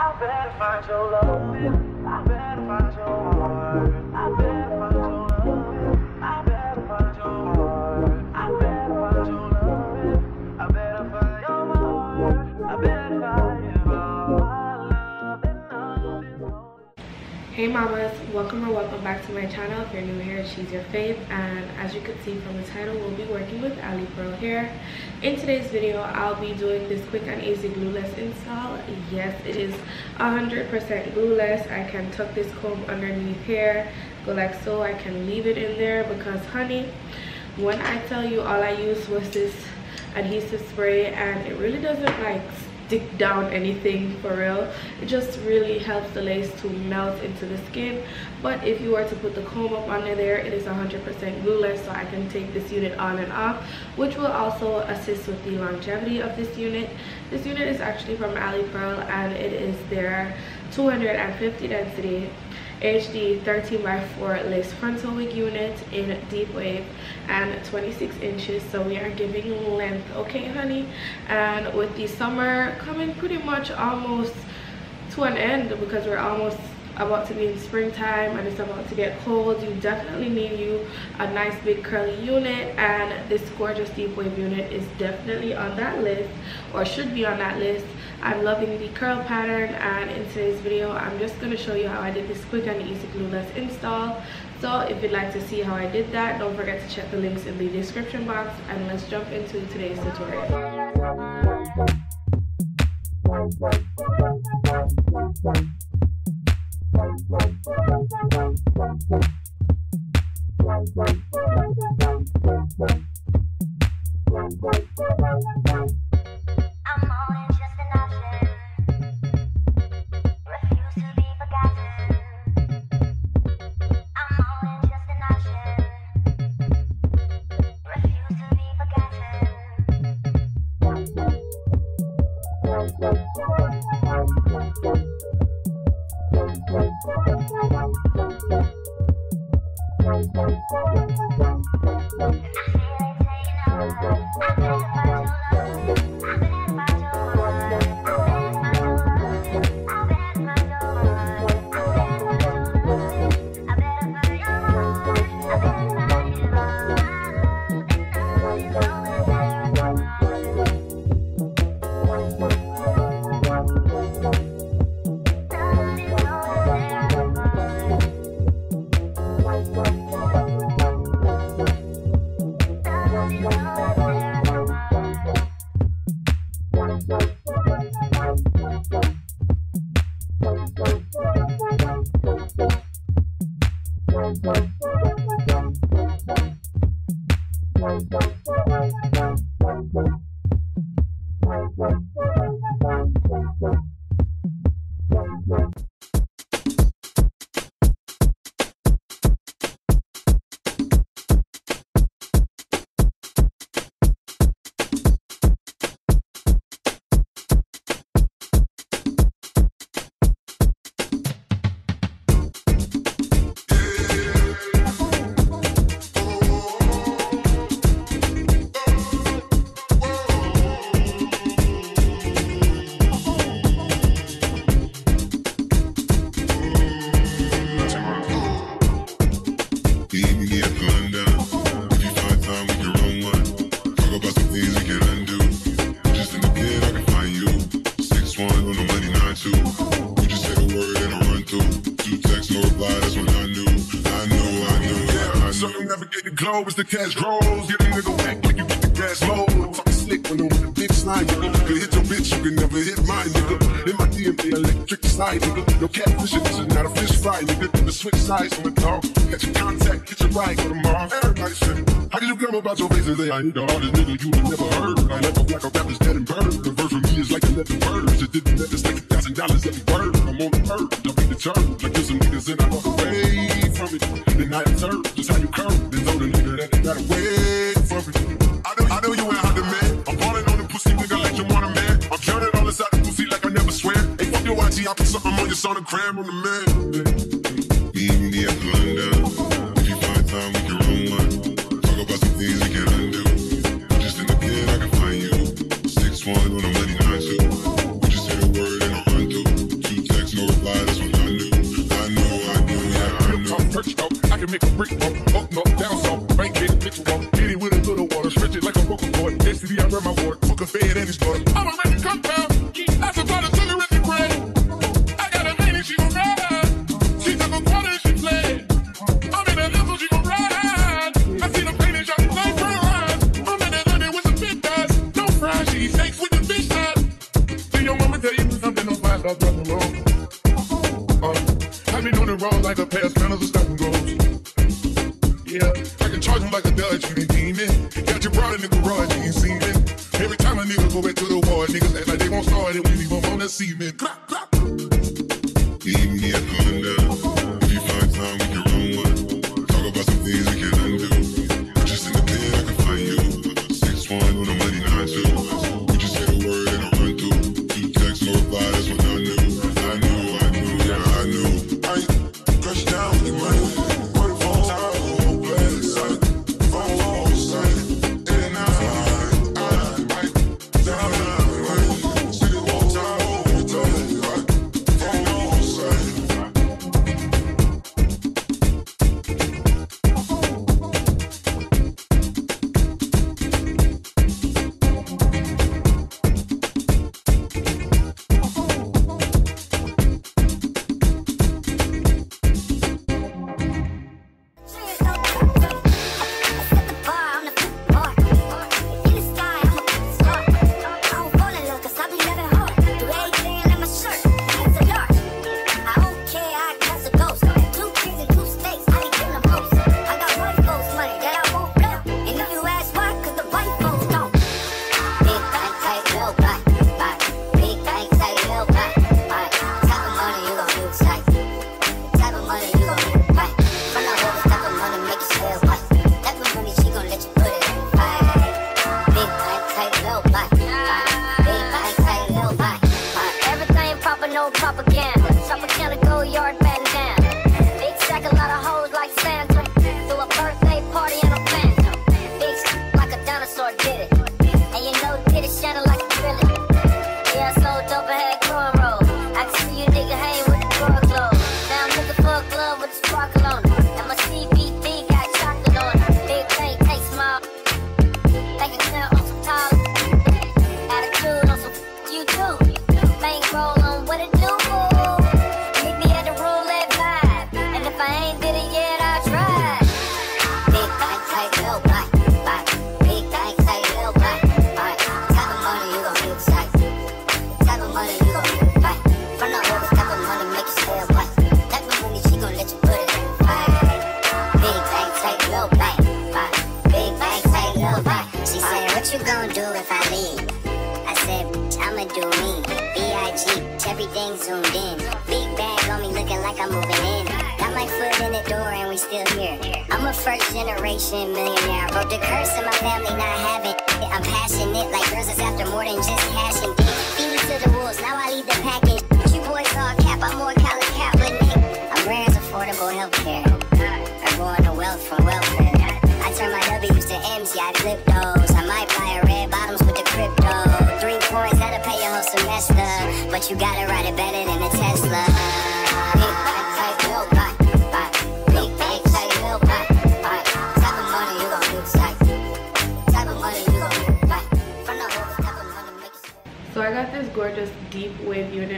I better find your love. I better find your heart. Hey mamas, welcome or welcome back to my channel. If you're new here, she's your fave and as you can see from the title, we'll be working with Ali Pearl Hair. In today's video, I'll be doing this quick and easy glueless install. Yes, it is 100% glueless. I can tuck this comb underneath here, go like so. I can leave it in there because honey, when I tell you all I used was this adhesive spray and it really doesn't like stick down anything for real. It just really helps the lace to melt into the skin. But if you were to put the comb up under there it is 100 percent glueless so i can take this unit on and off which will also assist with the longevity of this unit. This unit is actually from ali pearl and it is their 250 density HD 13 by 4 lace frontal wig unit in deep wave and 26 inches. So we are giving length okay honey? And with the summer coming pretty much almost to an end because we're almost about to be in springtime and it's about to get cold. You definitely need you a nice big curly unit and this gorgeous deep wave unit is definitely on that list or should be on that list. I'm loving the curl pattern and in today's video i'm just going to show you how i did this quick and easy glueless install. So if you'd like to see how i did that don't forget to check the links in the description box and let's jump into today's tutorial glow as the cash grows. Get a nigga whack like you get the gas low. Talking slick when I'm the big slide. You can hit your bitch, can never hit my nigga. In my DNA, electric slide, nigga. No catfishing, this is not a fish fry, nigga. The switch sides on the dog. Catch your contact, get your ride, go to Mars. Everybody say, how can you come about your face and say I ain't the hardest nigga you have never heard? I never black a rapper's dead and bird. The verse for me is like 11 birds. It didn't let us like a thousand dollars every word. I'm on the perch, I beat the turn. I kill some niggas and I walk away from it. Then I observe just how you curve. Then know the nigga that gotta wait for it. I know, I know you ain't hot the man. YG, I put something on your sonogram on the man. Baby, get up and Charge like a Dutch, you the demon. Got your brother in the garage, you ain't seen it. Every time a nigga go back to the war, niggas act like they won't start it. We leave them on the cement. Clap, clap. Leave me a hundred. Jeep, everything zoomed in. Big bag on me looking like I'm moving in. Got my foot in the door and we still here. I'm a first generation millionaire. Wrote the curse of my family not having it. I'm.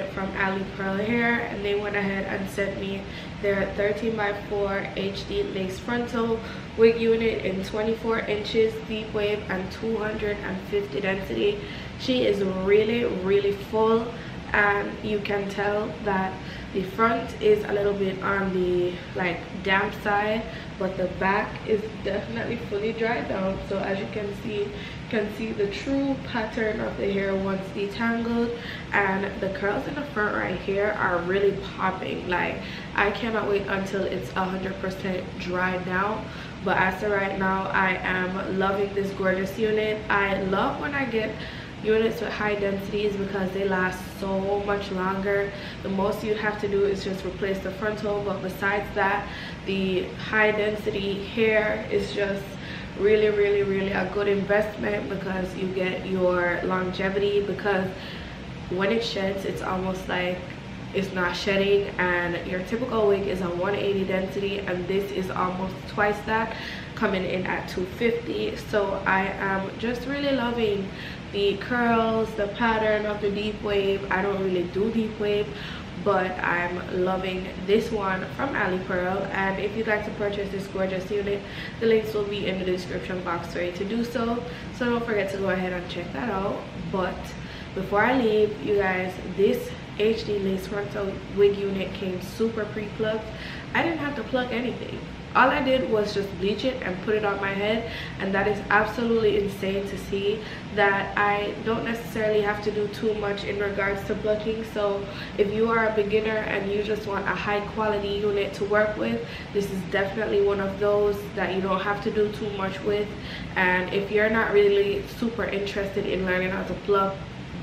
from Ali Pearl Hair and they went ahead and sent me their 13 by 4 HD lace frontal wig unit in 24 inches deep wave and 250 density. She is really really full and you can tell that the front is a little bit on the like damp side but the back is definitely fully dried out so as you can see you can see the true pattern of the hair once detangled and the curls in the front right here are really popping. Like i cannot wait until it's 100 percent dried out. But as of right now i am loving this gorgeous unit. I love when i get units with high densities because they last so much longer. The most you'd have to do is just replace the frontal but besides that the high density hair is just really really really a good investment because you get your longevity because when it sheds it's almost like it's not shedding and your typical wig is a 180 density and this is almost twice that coming in at 250 so i am just really loving the curls the pattern of the deep wave. I don't really do deep wave but i'm loving this one from ali pearl and if you'd like to purchase this gorgeous unit the links will be in the description box for you to do so. So don't forget to go ahead and check that out. But before i leave you guys this hd lace frontal wig unit came super pre-plucked i didn't have to pluck anything. All i did was just bleach it and put it on my head and that is absolutely insane to see that i don't necessarily have to do too much in regards to plucking. So if you are a beginner and you just want a high quality unit to work with this is definitely one of those that you don't have to do too much with. And if you're not really super interested in learning how to pluck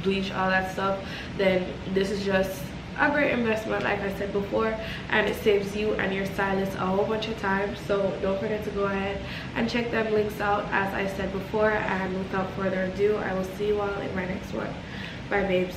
bleach all that stuff then this is just a great investment like i said before and it saves you and your stylist a whole bunch of time. So don't forget to go ahead and check them links out as i said before and without further ado i will see you all in my next one. Bye babes